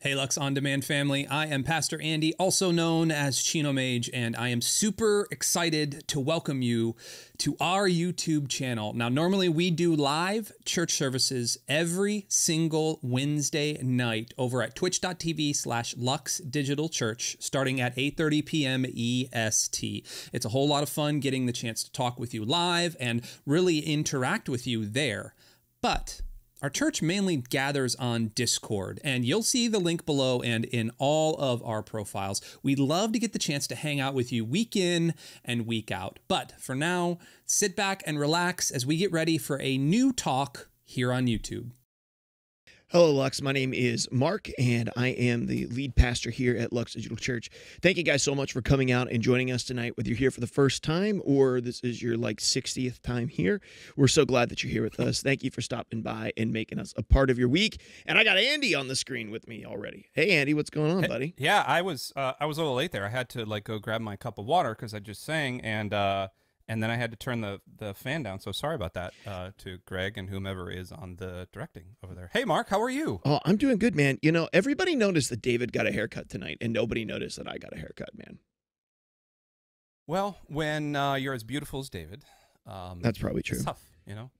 Hey Lux On Demand family, I am Pastor Andy, also known as Chino Mage, and I am super excited to welcome you to our YouTube channel. Now, normally we do live church services every single Wednesday night over at twitch.tv slash Lux Digital Church, starting at 8.30 p.m. EST. It's a whole lot of fun getting the chance to talk with you live and really interact with you there. But our church mainly gathers on Discord, and you'll see the link below and in all of our profiles. We'd love to get the chance to hang out with you week in and week out. But for now, sit back and relax as we get ready for a new talk here on YouTube. Hello, Lux. My name is Mark, and I am the lead pastor here at Lux Digital Church. Thank you guys so much for coming out and joining us tonight, whether you're here for the first time or this is your like 60th time here. We're so glad that you're here with us. Thank you for stopping by and making us a part of your week. And I got Andy on the screen with me already. Hey, Andy, what's going on, buddy? Yeah, I was uh, I was a little late there. I had to like go grab my cup of water because I just sang, and uh, and then I had to turn the the fan down. So sorry about that uh, to Greg and whomever is on the directing over there. Hey, Mark, how are you? Oh, I'm doing good, man. You know, everybody noticed that David got a haircut tonight, and nobody noticed that I got a haircut, man. Well, when uh, you're as beautiful as David, um, That's probably true. It's tough, you know.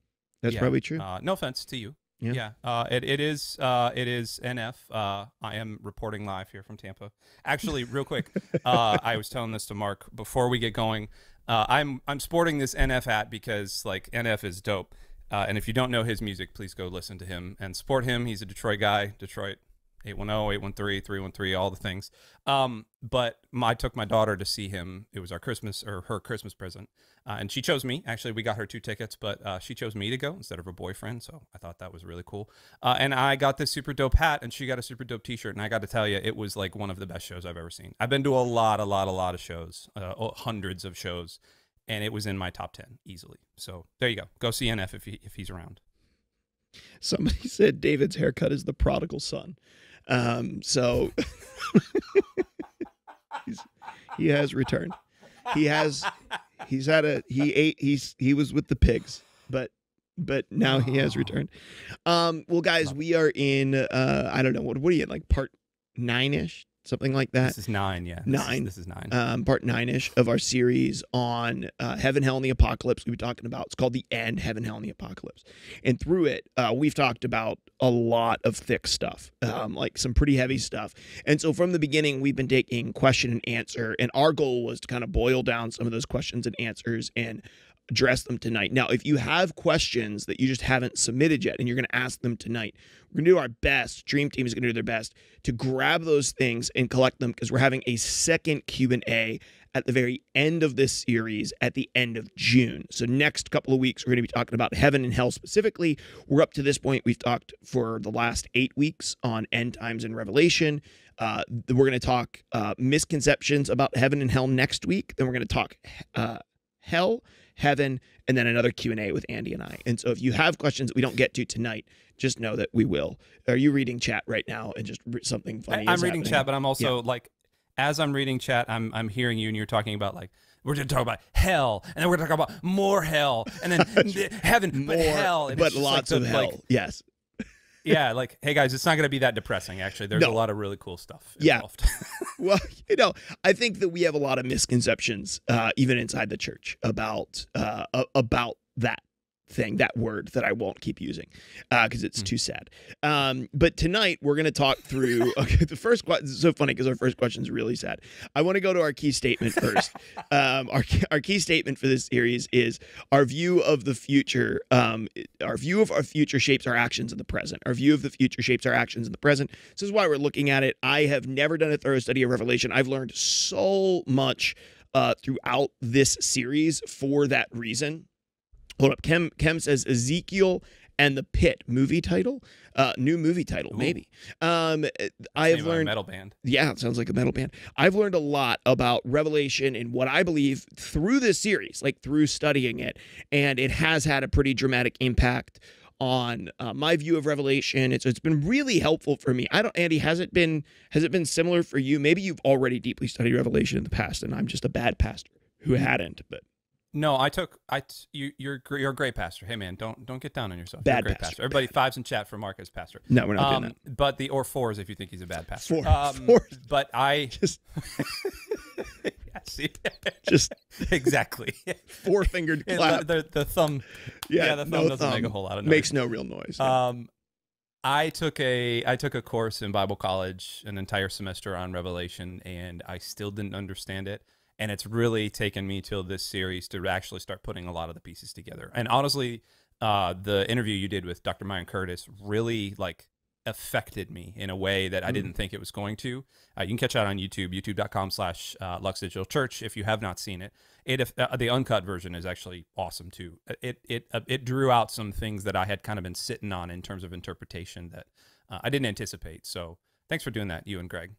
That's Yeah. probably true. Uh, no offense to you. Yeah. Yeah. Uh, it, it is uh, it is NF. Uh, I am reporting live here from Tampa. Actually, real quick, uh, I was telling this to Mark before we get going. Uh, I'm I'm sporting this NF hat because like NF is dope. Uh, and if you don't know his music, please go listen to him and support him. He's a Detroit guy. Detroit 810, 813, 313, all the things. Um, but my, I took my daughter to see him. It was our Christmas or her Christmas present. Uh, and she chose me. Actually, we got her two tickets, but uh, she chose me to go instead of her boyfriend. So I thought that was really cool. Uh, and I got this super dope hat, and she got a super dope T-shirt. And I got to tell you, it was like one of the best shows I've ever seen. I've been to a lot, a lot, a lot of shows, uh, oh, hundreds of shows, and it was in my top ten easily. So there you go. Go see NF if he if he's around. Somebody said David's haircut is the prodigal son. Um, so he's, he has returned. He has he's had a he ate he's he was with the pigs, but but now he has returned. Um, well, guys, we are in uh, I don't know what what are you in like part nine ish something like that. This is nine, yeah. This is- Nine. This is nine. um, part nine ish of our series on uh, Heaven, Hell, and the Apocalypse. We've been talking about it's called The End Heaven, Hell, and the Apocalypse. And through it, uh, we've talked about a lot of thick stuff, um, like some pretty heavy stuff. And so from the beginning, we've been taking question and answer. And our goal was to kind of boil down some of those questions and answers and address them tonight. Now, if you have questions that you just haven't submitted yet and you're going to ask them tonight, we're going to do our best. Dream Team is going to do their best to grab those things and collect them because we're having a second Q&A at the very end of this series at the end of June. So next couple of weeks we're going to be talking about heaven and hell specifically. We're up to this point we've talked for the last 8 weeks on end times and revelation. Uh, we're going to talk uh, misconceptions about heaven and hell next week. Then we're going to talk uh, hell, heaven, and then another Q&A with Andy and I. And so if you have questions that we don't get to tonight, just know that we will. Are you reading chat right now and just re- something funny I, am reading happening? chat, but I'm also like, as I'm reading chat, I'm I'm hearing you, and you're talking about like we're going to talk about hell, and then we're going to talk about more hell, and then the- heaven, but More, hell, and but just like lots the- of hell. like- yes. Yeah, like hey guys, it's not going to be that depressing. Actually, there's No. a lot of really cool stuff. Yeah. Well, you know, I think that we have a lot of misconceptions, uh, even inside the church, about uh, about that thing, that word that I won't keep using because it's Hmm. too sad. Um, but tonight we're going to talk through. Okay, the first question is so funny because our first question is really sad. I want to go to our key statement first. um, our our key statement for this series is our view of the future. Um, our view of our future shapes our actions in the present. Our view of the future shapes our actions in the present. This is why we're looking at it. I have never done a thorough study of Revelation. I've learned so much uh, throughout this series for that reason. Hold up. Kem, Kem says Ezekiel and the Pit movie title. Uh, new movie title, Ooh. maybe. Um, I have a learned. metal band. Yeah, it sounds like a metal band. I've learned a lot about Revelation and what I believe through this series, like through studying it, and it has had a pretty dramatic impact on uh, my view of Revelation. It's it's been really helpful for me. I don't, Andy, has it been has it been similar for you? Maybe you've already deeply studied Revelation in the past, and I'm just a bad pastor who hadn't. But No, I took I t- you you're you're a great pastor. Hey man, don't don't get down on yourself. Bad you're a great pastor. Everybody fives in chat for Mark as pastor. No, we're not Um, doing that. but the or fours if you think he's a bad pastor. Four- Um, fours. But I Just yeah, see just exactly. four fingered clap. the, the the thumb yeah, the thumb no doesn't make a whole lot of noise. Makes no real noise. yeah. Um, I took a I took a course in Bible college, an entire semester on Revelation, and I still didn't understand it. And it's really taken me till this series to actually start putting a lot of the pieces together. And honestly, uh, the interview you did with Dr. Myron Curtis really like affected me in a way that I didn't think it was going to. Uh, you can catch that on YouTube, youtube.com slash uh, Lux Digital Church if you have not seen it. It uh, the uncut version is actually awesome too. It it uh, it drew out some things that I had kind of been sitting on in terms of interpretation that uh, I didn't anticipate. So thanks for doing that, you and Greg.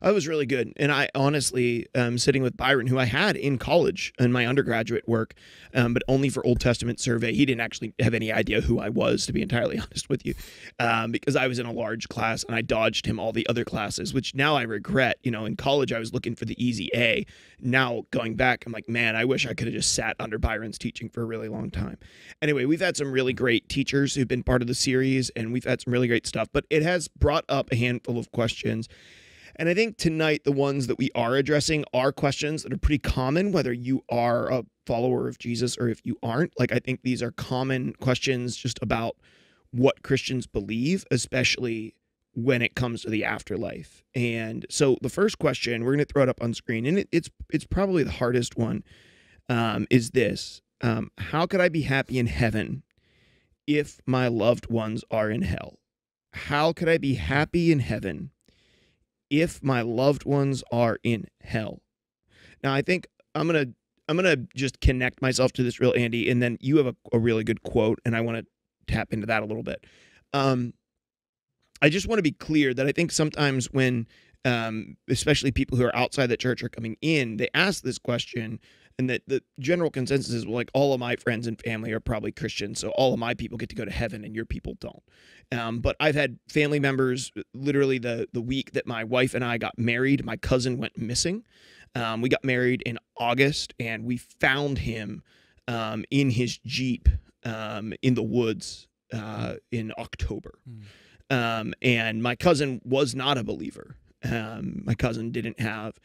That was really good. And I honestly, um, sitting with Byron, who I had in college in my undergraduate work, um, but only for Old Testament survey. He didn't actually have any idea who I was, to be entirely honest with you, um, because I was in a large class and I dodged him all the other classes, which now I regret. You know, in college, I was looking for the easy A. Now going back, I'm like, man, I wish I could have just sat under Byron's teaching for a really long time. Anyway, we've had some really great teachers who've been part of the series, and we've had some really great stuff, but it has brought up a handful of questions. And I think tonight, the ones that we are addressing are questions that are pretty common, whether you are a follower of Jesus or if you aren't. Like, I think these are common questions just about what Christians believe, especially when it comes to the afterlife. And so, the first question we're going to throw it up on screen, and it, it's it's probably the hardest one, um, is this: um, How could I be happy in heaven if my loved ones are in hell? How could I be happy in heaven? If my loved ones are in hell. Now, I think I'm gonna I'm gonna just connect myself to this real Andy, and then you have a, a really good quote, and I want to tap into that a little bit. Um, I just want to be clear that I think sometimes when, um, especially people who are outside the church are coming in, they ask this question, and that the general consensus is like all of my friends and family are probably Christians, so all of my people get to go to heaven, and your people don't. Um, but I've had family members literally the the week that my wife and I got married, my cousin went missing. Um, we got married in August, and we found him um, in his Jeep um, in the woods uh, in October. Um, and my cousin was not a believer. Um, my cousin didn't have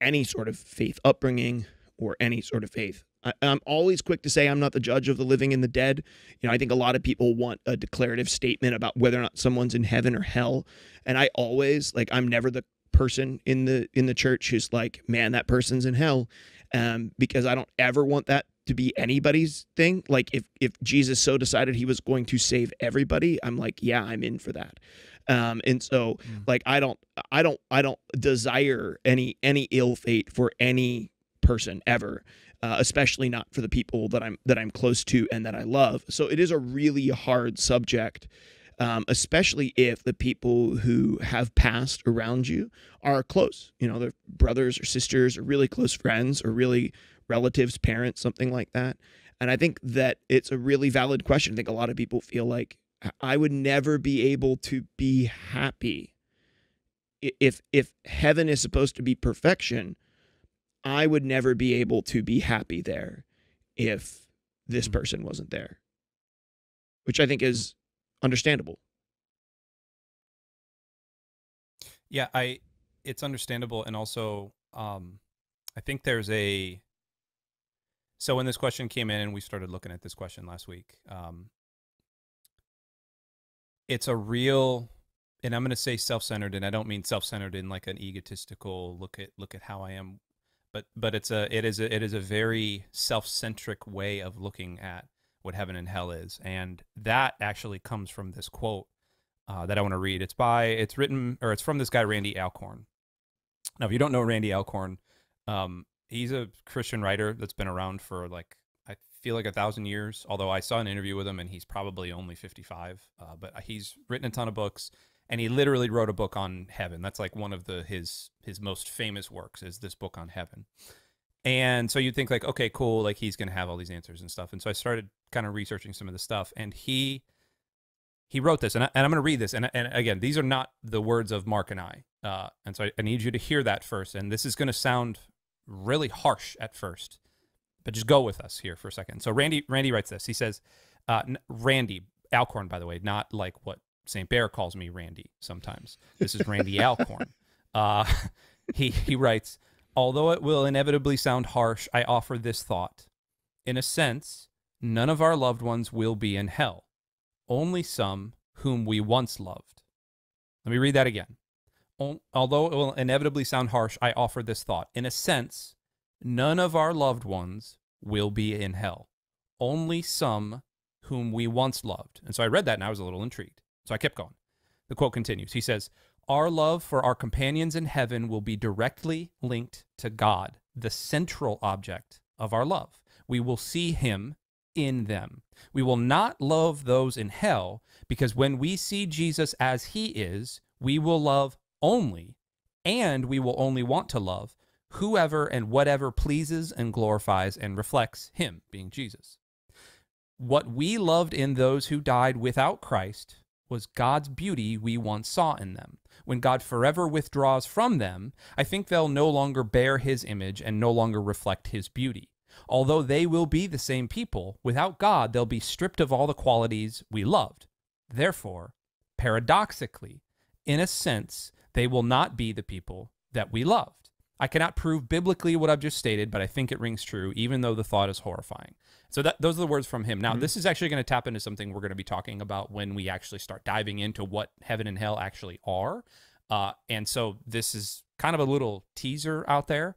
any sort of faith upbringing or any sort of faith. I, I'm always quick to say I'm not the judge of the living and the dead. You know, I think a lot of people want a declarative statement about whether or not someone's in heaven or hell, and I always like I'm never the person in the in the church who's like, man, that person's in hell, um, because I don't ever want that to be anybody's thing. Like if if Jesus so decided he was going to save everybody, I'm like, yeah, I'm in for that. Um, and so like I don't I don't I don't desire any any ill fate for any person ever. Uh, especially not for the people that I'm that I'm close to and that I love. So it is a really hard subject, um, especially if the people who have passed around you are close. You know, they're brothers or sisters or really close friends or really relatives, parents, something like that. And I think that it's a really valid question. I think a lot of people feel like I would never be able to be happy if if heaven is supposed to be perfection. I would never be able to be happy there if this Mhm. person wasn't there, which I think is understandable. Yeah, I it's understandable and also um I think there's a so when this question came in and we started looking at this question last week, um it's a real and I'm going to say self-centered and I don't mean self-centered in like an egotistical look at look at how I am but but it's a it is a it is a very self-centric way of looking at what heaven and hell is and that actually comes from this quote uh, that I want to read. It's by it's written or it's from this guy Randy Alcorn. Now, if you don't know Randy Alcorn, um, he's a Christian writer that's been around for like I feel like a thousand years. Although I saw an interview with him and he's probably only fifty five, uh, but he's written a ton of books and he literally wrote a book on heaven. That's like one of the his his most famous works is this book on heaven. And so you'd think like, okay, cool, like he's gonna have all these answers and stuff. And so I started kind of researching some of the stuff, and he he wrote this, and, I, and I'm going to read this. And, and again, these are not the words of Mark and I. Uh, and so I, I need you to hear that first. And this is going to sound really harsh at first, but just go with us here for a second. So Randy Randy writes this. He says, uh, Randy Alcorn, by the way, not like what St. Bear calls me Randy sometimes. This is Randy Alcorn. Uh, he he writes, although it will inevitably sound harsh, I offer this thought. In a sense, none of our loved ones will be in hell, only some whom we once loved. Let me read that again. Although it will inevitably sound harsh, I offer this thought. In a sense, none of our loved ones will be in hell, only some whom we once loved. And so I read that and I was a little intrigued. So I kept going. The quote continues. He says, Our love for our companions in heaven will be directly linked to God, the central object of our love. We will see him in them. We will not love those in hell because when we see Jesus as he is, we will love only, and we will only want to love whoever and whatever pleases and glorifies and reflects him, being Jesus. What we loved in those who died without Christ was God's beauty we once saw in them. When God forever withdraws from them, I think they'll no longer bear his image and no longer reflect his beauty. Although they will be the same people, without God, they'll be stripped of all the qualities we loved. Therefore, paradoxically, in a sense, they will not be the people that we loved. I cannot prove biblically what I've just stated, but I think it rings true, even though the thought is horrifying. So that those are the words from him. Now, mm-hmm. this is actually going to tap into something we're going to be talking about when we actually start diving into what heaven and hell actually are. Uh, and so this is kind of a little teaser out there,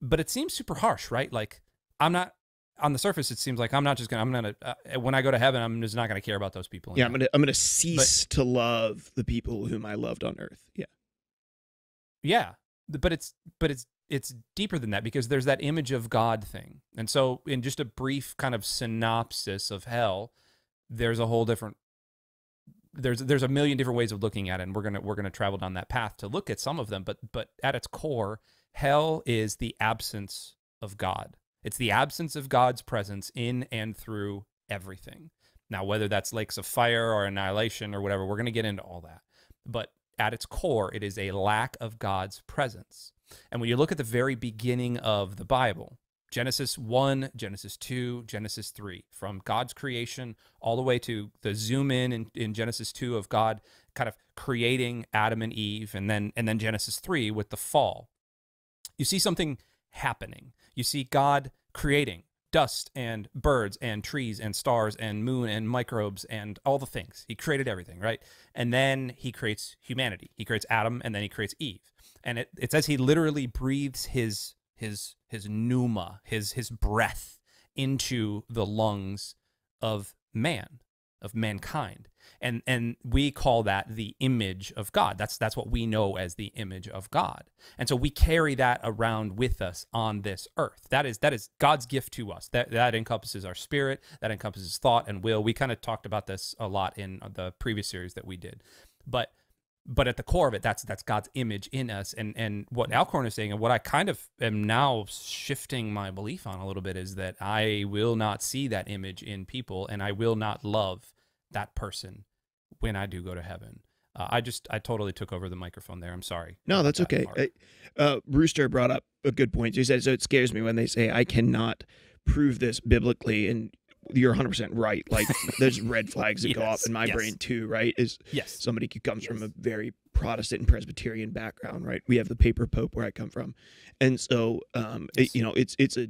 but it seems super harsh, right? Like I'm not on the surface. It seems like I'm not just gonna. I'm gonna. Uh, when I go to heaven, I'm just not gonna care about those people. Yeah, I'm gonna. I'm gonna cease but, to love the people whom I loved on earth. Yeah. Yeah, but it's but it's it's deeper than that because there's that image of God thing. And so in just a brief kind of synopsis of hell, there's a whole different there's there's a million different ways of looking at it and we're going to we're going to travel down that path to look at some of them, but but at its core, hell is the absence of God. It's the absence of God's presence in and through everything. Now, whether that's lakes of fire or annihilation or whatever, we're going to get into all that. But at its core, it is a lack of God's presence. And when you look at the very beginning of the Bible, Genesis 1, Genesis 2, Genesis 3, from God's creation all the way to the zoom in, in in Genesis 2 of God kind of creating Adam and Eve and then and then Genesis 3 with the fall. You see something happening. You see God creating dust and birds and trees and stars and moon and microbes and all the things. He created everything, right? And then he creates humanity. He creates Adam and then he creates Eve. And it, it says he literally breathes his his his pneuma, his his breath into the lungs of man, of mankind and and we call that the image of God. That's that's what we know as the image of God. And so we carry that around with us on this earth. That is that is God's gift to us. That that encompasses our spirit, that encompasses thought and will. We kind of talked about this a lot in the previous series that we did. But but at the core of it, that's that's God's image in us. And and what Alcorn is saying, and what I kind of am now shifting my belief on a little bit is that I will not see that image in people, and I will not love that person when I do go to heaven. Uh, I just I totally took over the microphone there. I'm sorry. No, that's that okay. Uh, Rooster brought up a good point. He said so. It scares me when they say I cannot prove this biblically, and you're 100 percent right. Like there's red flags that yes, go off in my yes. brain too. Right? Is yes somebody who comes yes. from a very Protestant and Presbyterian background. Right? We have the paper pope where I come from, and so um, it, you know it's it's a.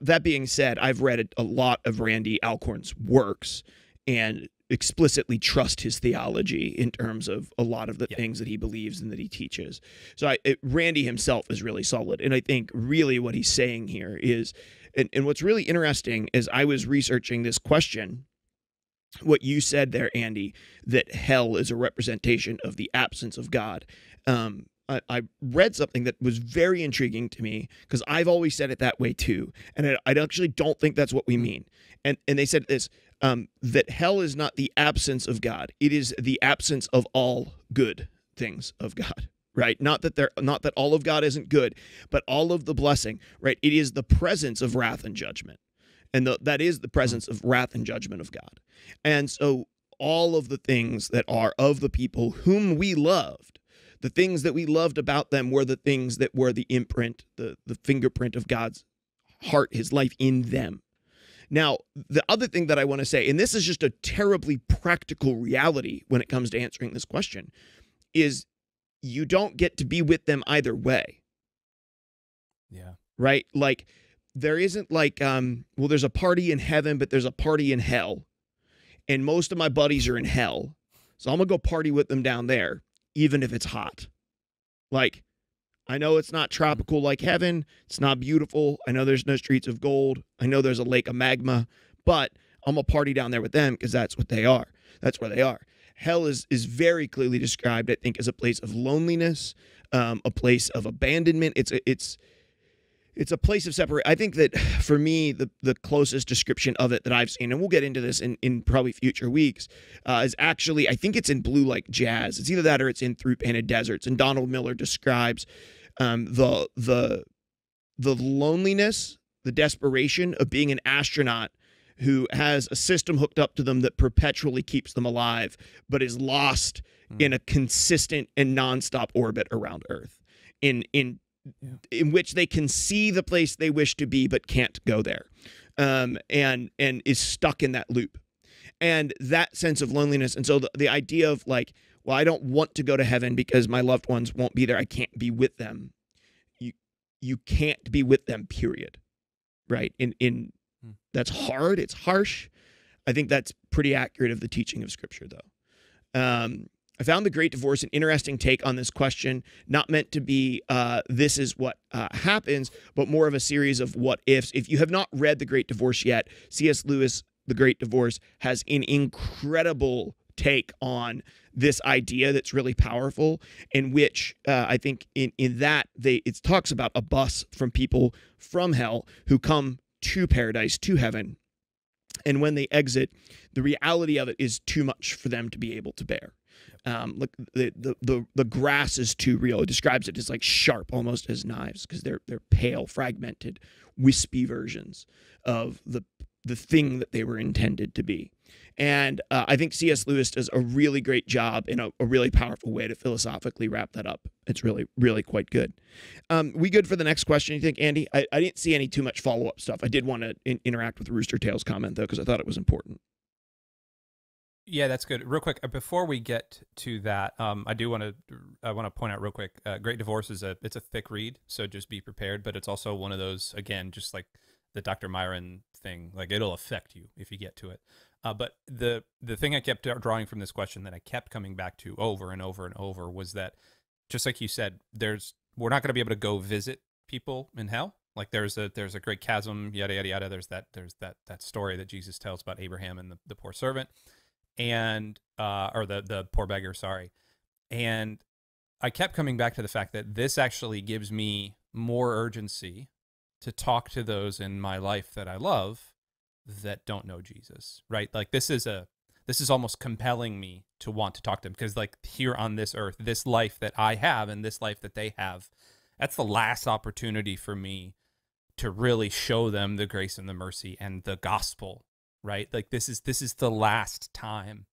That being said, I've read a lot of Randy Alcorn's works, and explicitly trust his theology in terms of a lot of the yeah. things that he believes and that he teaches. So I, it, Randy himself is really solid. And I think really what he's saying here is, and, and what's really interesting is I was researching this question, what you said there, Andy, that hell is a representation of the absence of God. Um, I, I read something that was very intriguing to me because I've always said it that way too. And I, I actually don't think that's what we mean. And, and they said this um, that hell is not the absence of God; it is the absence of all good things of God. Right? Not that there, not that all of God isn't good, but all of the blessing. Right? It is the presence of wrath and judgment, and the, that is the hmm. presence of wrath and judgment of God. And so, all of the things that are of the people whom we loved, the things that we loved about them were the things that were the imprint, the the fingerprint of God's heart, his life in them. Now, the other thing that I want to say, and this is just a terribly practical reality when it comes to answering this question, is you don't get to be with them either way, Yeah. right? Like there isn't like um well there's a party in heaven but there's a party in hell. And most of my buddies are in hell. So I'm going to go party with them down there even if it's hot. Like I know it's not tropical like heaven. It's not beautiful. I know there's no streets of gold. I know there's a lake of magma, but I'm gonna party down there with them because that's what they are. That's where they are. Hell is is very clearly described, I think, as a place of loneliness, um, a place of abandonment. It's a, it's it's a place of separate. I think that for me, the the closest description of it that I've seen, and we'll get into this in in probably future weeks, uh, is actually I think it's in Blue Like Jazz. It's either that or it's in Through Painted Deserts. And Donald Miller describes um, the the the loneliness, the desperation of being an astronaut who has a system hooked up to them that perpetually keeps them alive, but is lost Mm. in a consistent and nonstop orbit around Earth. In in Yeah. in which they can see the place they wish to be but can't go there, um, and and is stuck in that loop, and that sense of loneliness. And so the, the idea of like, well, I don't want to go to heaven because my loved ones won't be there. I can't be with them. You you can't be with them. Period. Right. In in. That's hard. It's harsh. I think that's pretty accurate of the teaching of Scripture, though. Um, I found the Great Divorce an interesting take on this question, not meant to be uh, this is what uh, happens, but more of a series of what ifs. If you have not read The Great Divorce yet, C.S. Lewis, The Great Divorce, has an incredible take on this idea that's really powerful in which uh, i think in, in that they it talks about a bus from people from hell who come to paradise to heaven and when they exit the reality of it is too much for them to be able to bear um, look, the, the the the grass is too real. It describes it as like sharp, almost as knives, because they're they're pale, fragmented, wispy versions of the the thing that they were intended to be. And uh, I think C.S. Lewis does a really great job in a, a, really powerful way to philosophically wrap that up. It's really, really quite good. Um, we good for the next question, you think, Andy? I, I didn't see any too much follow up stuff. I did want to in- interact with Rooster Tails comment, though, because I thought it was important. Yeah, that's good. Real quick, uh, before we get to that, um, I do want to I want to point out real quick. Uh, Great Divorce is a it's a thick read, so just be prepared. But it's also one of those again, just like the Dr. Myron thing, like it'll affect you if you get to it. Uh, but the the thing I kept drawing from this question that I kept coming back to over and over and over was that, just like you said, there's we're not going to be able to go visit people in hell. Like there's a there's a great chasm, yada yada yada. There's that there's that that story that Jesus tells about Abraham and the, the poor servant and uh, or the the poor beggar, sorry. And I kept coming back to the fact that this actually gives me more urgency to talk to those in my life that I love that don't know Jesus, right? Like this is a this is almost compelling me to want to talk to them because like here on this earth, this life that I have and this life that they have, that's the last opportunity for me to really show them the grace and the mercy and the gospel right like this is this is the last time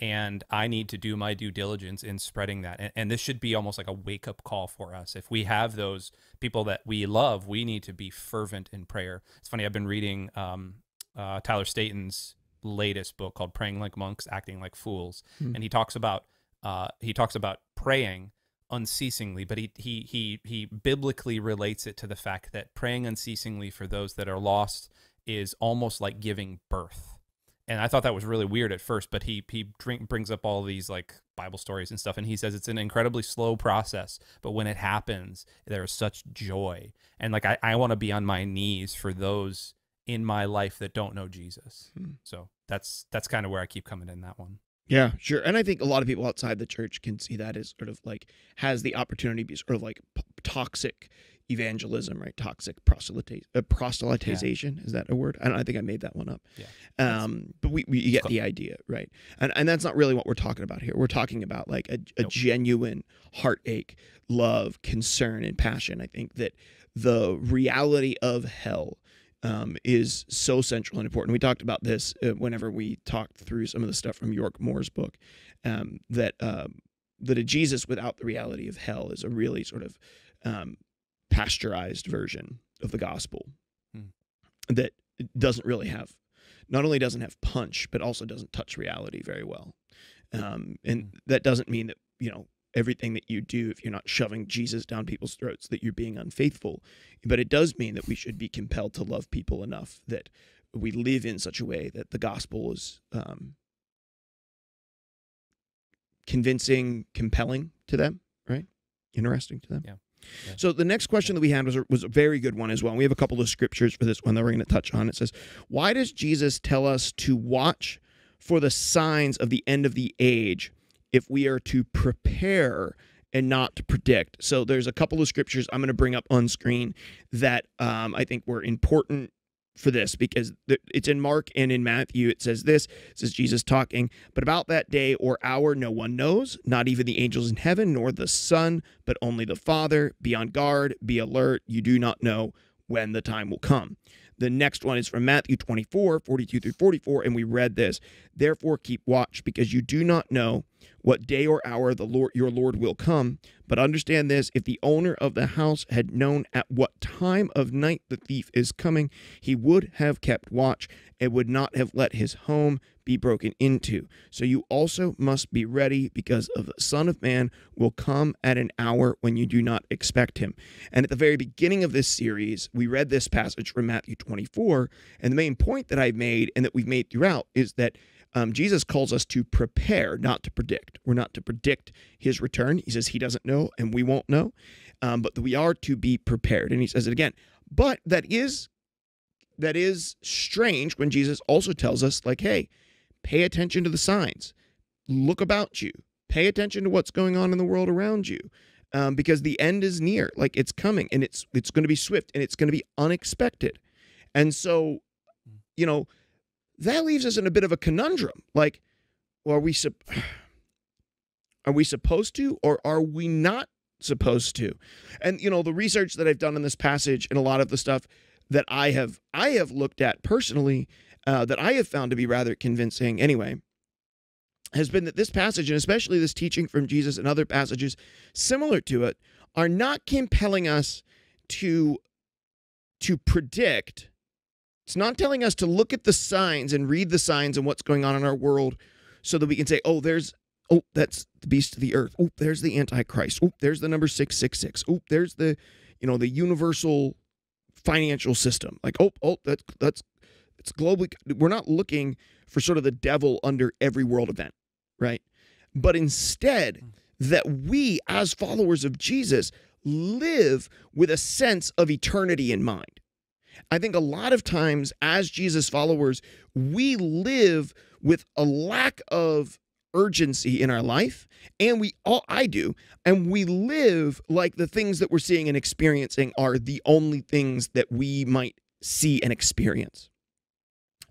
and i need to do my due diligence in spreading that and, and, this should be almost like a wake up call for us if we have those people that we love we need to be fervent in prayer it's funny i've been reading um, uh, tyler staton's latest book called praying like monks acting like fools Hmm. and he talks about uh, he talks about praying unceasingly but he, he he he biblically relates it to the fact that praying unceasingly for those that are lost is almost like giving birth. And I thought that was really weird at first, but he he drink, brings up all these like Bible stories and stuff, and he says it's an incredibly slow process, but when it happens, there is such joy. And like I, I want to be on my knees for those in my life that don't know Jesus. Hmm. So that's that's kind of where I keep coming in that one. Yeah, sure. And I think a lot of people outside the church can see that as sort of like has the opportunity to be sort of like p- toxic evangelism, right? Toxic proselyte, uh, proselytization. Is that a word? I don't. I think I made that one up. Yeah. Um, but we, we you get the idea, right? And and that's not really what we're talking about here. We're talking about like a, a Nope. genuine heartache, love, concern, and passion. I think that the reality of hell um, is so central and important. We talked about this uh, whenever we talked through some of the stuff from York Moore's book. Um, that um, that a Jesus without the reality of hell is a really sort of um, pasteurized version of the gospel. Hmm. that doesn't really have, not only doesn't have punch, but also doesn't touch reality very well. Um, and that doesn't mean that you know everything that you do if you're not shoving Jesus down people's throats that you're being unfaithful. But it does mean that we should be compelled to love people enough that we live in such a way that the gospel is um, convincing, compelling to them, right? Interesting to them. Yeah. So the next question that we had was a, was a very good one as well. We have a couple of scriptures for this one that we're going to touch on. It says, "Why does Jesus tell us to watch for the signs of the end of the age if we are to prepare and not to predict?" So there's a couple of scriptures I'm going to bring up on screen that um, I think were important for this because it's in Mark and in Matthew. It says this it says Jesus talking, but about that day or hour no one knows, not even the angels in heaven, nor the Son, but only the Father. Be on guard, be alert. You do not know when the time will come. The next one is from Matthew 24, 42 through 44, and we read this. Therefore, keep watch, because you do not know what day or hour the Lord your Lord will come. But understand this if the owner of the house had known at what time of night the thief is coming, he would have kept watch and would not have let his home be broken into. So you also must be ready because of the Son of Man will come at an hour when you do not expect him. And at the very beginning of this series, we read this passage from Matthew 24. And the main point that I've made and that we've made throughout is that um, Jesus calls us to prepare, not to predict. We're not to predict his return. He says he doesn't know and we won't know, um, but we are to be prepared. And he says it again. But that is that is strange when Jesus also tells us, like, hey, pay attention to the signs, look about you, pay attention to what's going on in the world around you. Um, because the end is near, like it's coming, and it's it's going to be swift, and it's going to be unexpected, and so, you know, that leaves us in a bit of a conundrum. Like, are we are we supposed to, or are we not supposed to? And you know, the research that I've done in this passage and a lot of the stuff that I have I have looked at personally, uh, that I have found to be rather convincing. Anyway, has been that this passage, and especially this teaching from Jesus and other passages similar to it, are not compelling us to to predict it's not telling us to look at the signs and read the signs and what's going on in our world so that we can say, oh, there's, oh, that's the beast of the earth. Oh, there's the Antichrist. Oh, there's the number 666. Oh, there's the, you know, the universal financial system. Like, oh, oh, that's, that's, it's globally, we're not looking for sort of the devil under every world event, right? But instead, hmm. that we as followers of Jesus live with a sense of eternity in mind I think a lot of times as Jesus followers, we live with a lack of urgency in our life and we all I do and we live like the things that we're seeing and experiencing are the only things that we might see and experience.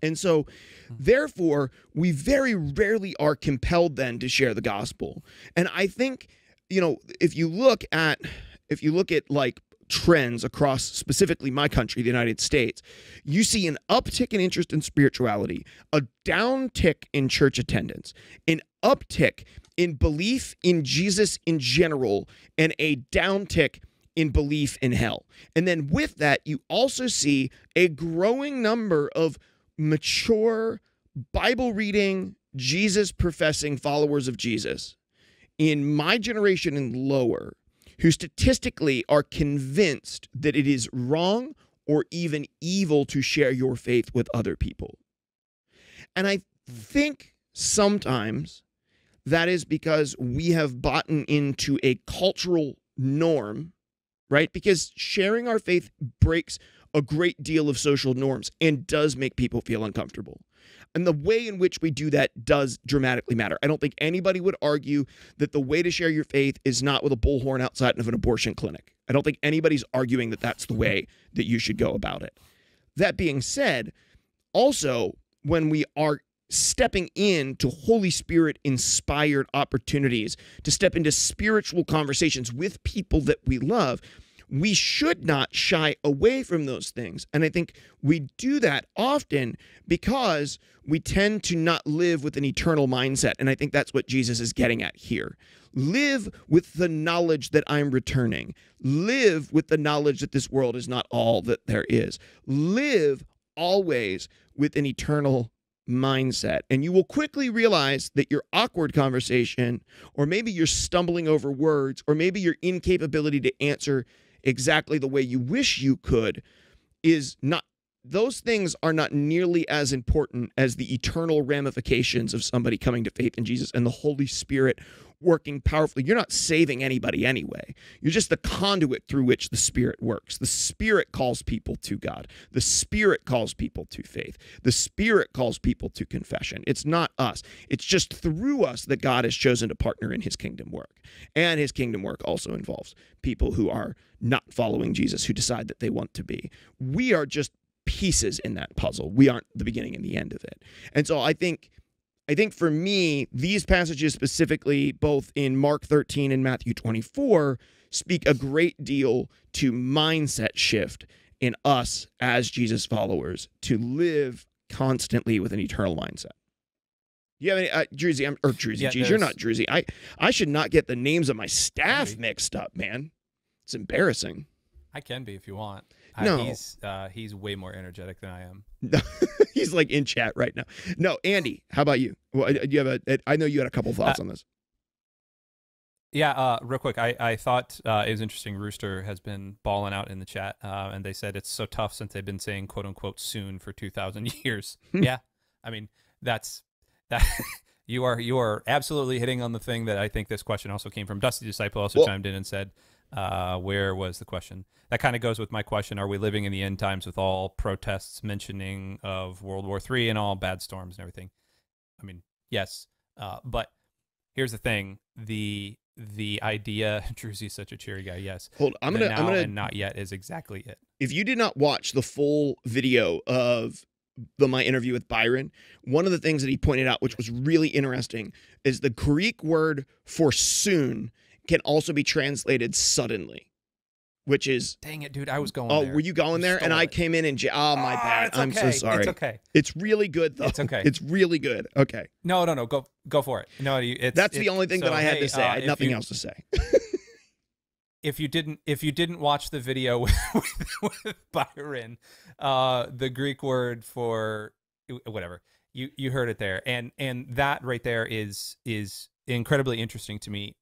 And so hmm. therefore we very rarely are compelled then to share the gospel. And I think you know if you look at if you look at like trends across specifically my country, the United States, you see an uptick in interest in spirituality, a downtick in church attendance, an uptick in belief in Jesus in general, and a downtick in belief in hell. And then with that, you also see a growing number of mature, Bible reading, Jesus professing followers of Jesus in my generation and lower who statistically are convinced that it is wrong or even evil to share your faith with other people. And I think sometimes that is because we have bought into a cultural norm, right? Because sharing our faith breaks a great deal of social norms and does make people feel uncomfortable. And the way in which we do that does dramatically matter. I don't think anybody would argue that the way to share your faith is not with a bullhorn outside of an abortion clinic. I don't think anybody's arguing that that's the way that you should go about it. That being said, also, when we are stepping into Holy Spirit inspired opportunities to step into spiritual conversations with people that we love, we should not shy away from those things. And I think we do that often because we tend to not live with an eternal mindset. And I think that's what Jesus is getting at here. Live with the knowledge that I'm returning. Live with the knowledge that this world is not all that there is. Live always with an eternal mindset. And you will quickly realize that your awkward conversation, or maybe you're stumbling over words, or maybe your incapability to answer exactly the way you wish you could, is not. Those things are not nearly as important as the eternal ramifications of somebody coming to faith in Jesus and the Holy Spirit working powerfully. You're not saving anybody anyway. You're just the conduit through which the Spirit works. The Spirit calls people to God, the Spirit calls people to faith, the Spirit calls people to confession. It's not us, it's just through us that God has chosen to partner in His kingdom work. And His kingdom work also involves people who are not following Jesus, who decide that they want to be. We are just pieces in that puzzle. We aren't the beginning and the end of it. And so I think I think for me, these passages specifically, both in Mark 13 and Matthew 24, speak a great deal to mindset shift in us as Jesus followers to live constantly with an eternal mindset. You have any, uh, Druzy, I'm, or Druzy, Yeah, geez, you're not Druzy. I, I should not get the names of my staff mixed up, man. It's embarrassing. I can be if you want. Uh, No. he's uh, he's way more energetic than I am. He's like in chat right now. No, Andy, how about you? Well, do you have a? I know you had a couple thoughts on this. Yeah, uh, real quick, I, I thought uh, it was interesting. Rooster has been balling out in the chat, uh, and they said it's so tough since they've been saying "quote unquote" soon for two thousand years. yeah, I mean that's that. you are you are absolutely hitting on the thing that I think this question also came from. Dusty Disciple also Well- chimed in and said, uh, "Where was the question?" That kind of goes with my question: Are we living in the end times with all protests mentioning of World War III and all bad storms and everything? I mean, yes, uh, but here's the thing: the the idea. Druzy's such a cheery guy. Yes, Hold, I'm gonna, now I'm gonna. and not yet is exactly it. if you did not watch the full video of the my interview with Byron, one of the things that he pointed out, which was really interesting, is the Greek word for soon can also be translated suddenly, which is. Dang it, dude! I was going. Oh, there. were you going You there? And stole I came in and oh my Ah, bad. I'm so sorry. It's okay. It's really good though. It's okay. It's really good. Okay, No, no, no. Go, go for it. No, it's that's the only thing so, that I had hey, to say. uh, I had nothing you- else to say. if you didn't if you didn't watch the video with, with, with Byron, uh, the Greek word for whatever you you heard it there, and and that right there is is incredibly interesting to me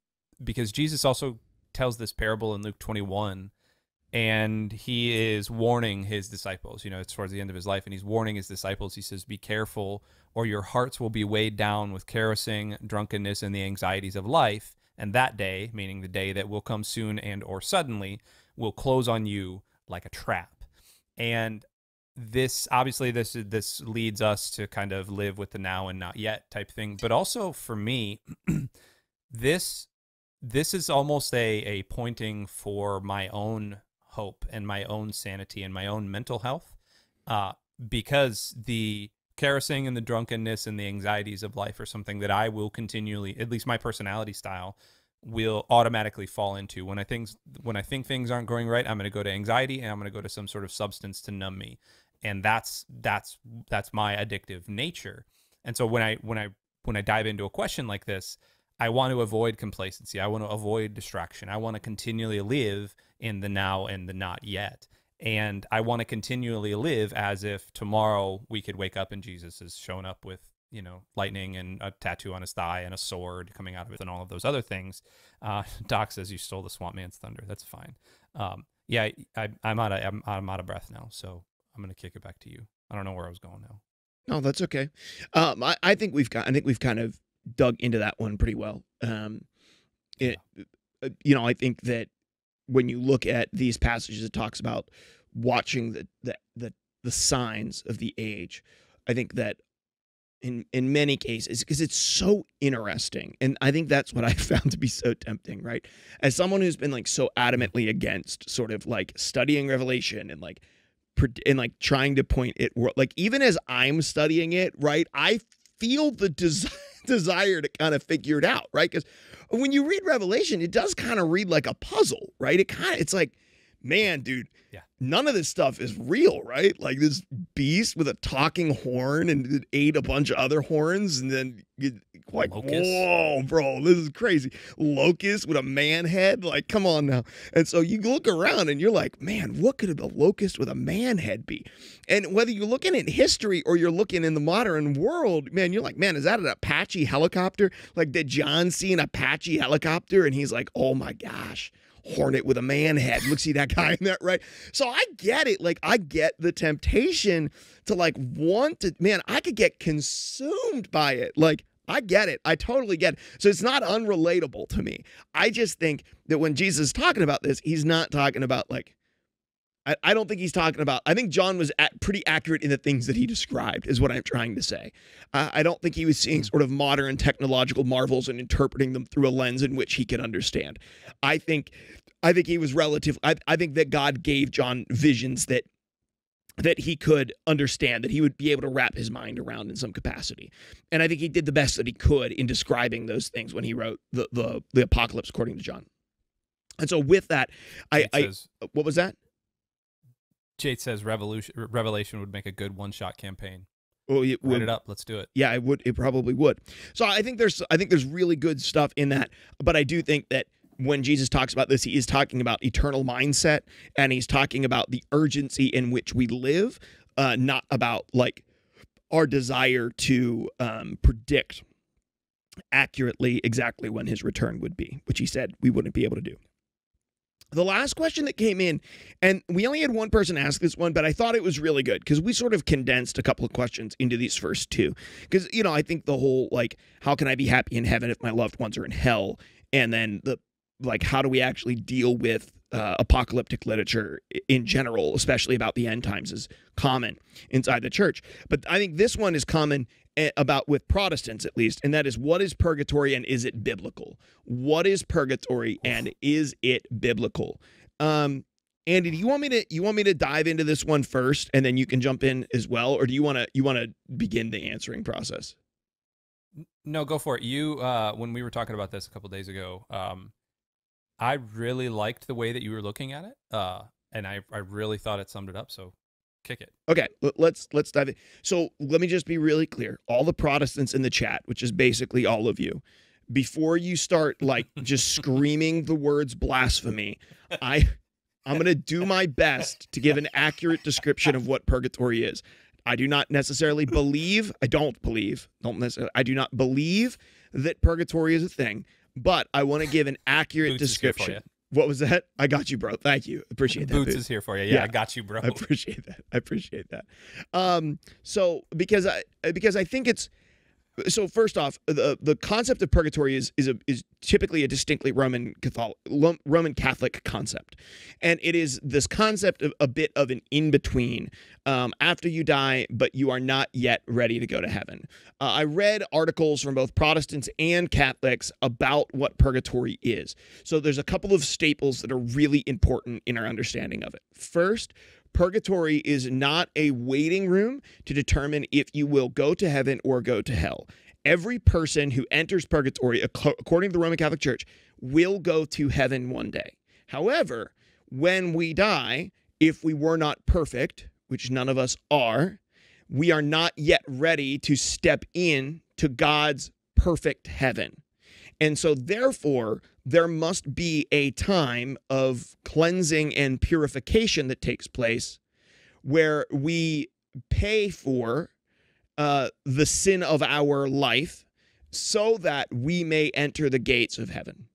because Jesus also tells this parable in Luke twenty one. And he is warning his disciples. You know, it's towards the end of his life, and he's warning his disciples. He says, "Be careful, or your hearts will be weighed down with carousing, drunkenness, and the anxieties of life." and that day meaning the day that will come soon and or suddenly will close on you like a trap and this obviously this this leads us to kind of live with the now and not yet type thing but also for me this this is almost a a pointing for my own hope and my own sanity and my own mental health uh because the carousing and the drunkenness and the anxieties of life are something that I will continually, at least my personality style, will automatically fall into. When I things when I think things aren't going right, I'm going to go to anxiety and I'm going to go to some sort of substance to numb me, and that's that's that's my addictive nature. And so when I when I when I dive into a question like this, I want to avoid complacency. I want to avoid distraction. I want to continually live in the now and the not yet. And I want to continually live as if tomorrow we could wake up and Jesus has shown up with, you know, lightning and a tattoo on his thigh and a sword coming out of it and all of those other things. Uh, Doc says you stole the swamp man's thunder. That's fine. Um, yeah, I, I'm out of I'm, I'm out of breath now, so I'm gonna kick it back to you. I don't know where I was going now. No, that's okay. Um, I, I think we've got. I think we've kind of dug into that one pretty well. Um, it, uh, you know, I think that when you look at these passages, it talks about watching the the the, the signs of the age. I think that in in many cases because it's so interesting and i think that's what i found to be so tempting right as someone who's been like so adamantly against sort of like studying revelation and like and like trying to point it like even as i'm studying it right i feel the des- desire to kind of figure it out right? Because when you read revelation it does kind of read like a puzzle right? It kind of it's like man, dude, Yeah. none of this stuff is real, right? Like this beast with a talking horn and it ate a bunch of other horns, and then you, like, Locust. whoa, bro, this is crazy. Locust with a man head, like, come on now. And so you look around and you're like, man, what could a locust with a man head be? And whether you're looking at history or you're looking in the modern world, man, you're like, man, is that an Apache helicopter? Like, did John see an Apache helicopter? And he's like, oh my gosh, hornet with a man head. Look, see that guy in that, right? So I get it. Like, I get the temptation to like want to, man, I could get consumed by it. Like, I get it. I totally get it. So it's not unrelatable to me. I just think that when Jesus is talking about this, he's not talking about like, I, I don't think he's talking about. I think John was at, pretty accurate in the things that he described, is what I'm trying to say. Uh, I don't think he was seeing sort of modern technological marvels and interpreting them through a lens in which he could understand. I think, I think he was relative. I, I think that God gave John visions that that he could understand, that he would be able to wrap his mind around in some capacity. And I think he did the best that he could in describing those things when he wrote the the, the apocalypse according to John. And so with that, I, Jade I says, what was that? Jade says Revolution Revelation would make a good one shot campaign. Well, it Write would, it up. Let's do it. yeah, it would. It probably would. So I think there's I think there's really good stuff in that, but I do think that when Jesus talks about this, he is talking about eternal mindset and he's talking about the urgency in which we live, uh, not about like our desire to um, predict accurately exactly when his return would be, which he said we wouldn't be able to do. The last question that came in, and we only had one person ask this one, but I thought it was really good because we sort of condensed a couple of questions into these first two. Because, you know, I think the whole like, how can I be happy in heaven if my loved ones are in hell? And then the like, how do we actually deal with uh, apocalyptic literature in general, especially about the end times, is common inside the church. But I think this one is common eh, about with Protestants at least, and that is what is purgatory and is it biblical? What is purgatory and is it biblical? Um, Andy, do you want me to you want me to dive into this one first, and then you can jump in as well, or do you want to you want to begin the answering process? No, go for it. You, uh, when we were talking about this a couple days ago, um, I really liked the way that you were looking at it, uh, and I, I really thought it summed it up. So, kick it. Okay, let's let's dive in. So let me just be really clear. All the Protestants in the chat, which is basically all of you, before you start like just screaming the words blasphemy, I I'm going to do my best to give an accurate description of what purgatory is. I do not necessarily believe, I don't believe, don't necessarily, I do not believe that purgatory is a thing, but I want to give an accurate Boots is here for description. What was that? I got you, bro. Thank you. Appreciate that. Boots Boots. is here for you. Yeah, Yeah. I got you, bro. I appreciate that. I appreciate that. Um, so because I because I think it's so first off, the the concept of purgatory is is a, is typically a distinctly Roman Catholic Roman Catholic concept, and it is this concept of a bit of an in between um, after you die, but you are not yet ready to go to heaven. Uh, I read articles from both Protestants and Catholics about what purgatory is. So there's a couple of staples that are really important in our understanding of it. First, purgatory is not a waiting room to determine if you will go to heaven or go to hell. Every person who enters purgatory, according to the Roman Catholic Church, will go to heaven one day. However, when we die, if we were not perfect, which none of us are, we are not yet ready to step in to God's perfect heaven. And so, therefore, there must be a time of cleansing and purification that takes place where we pay for uh, the sin of our life so that we may enter the gates of heaven.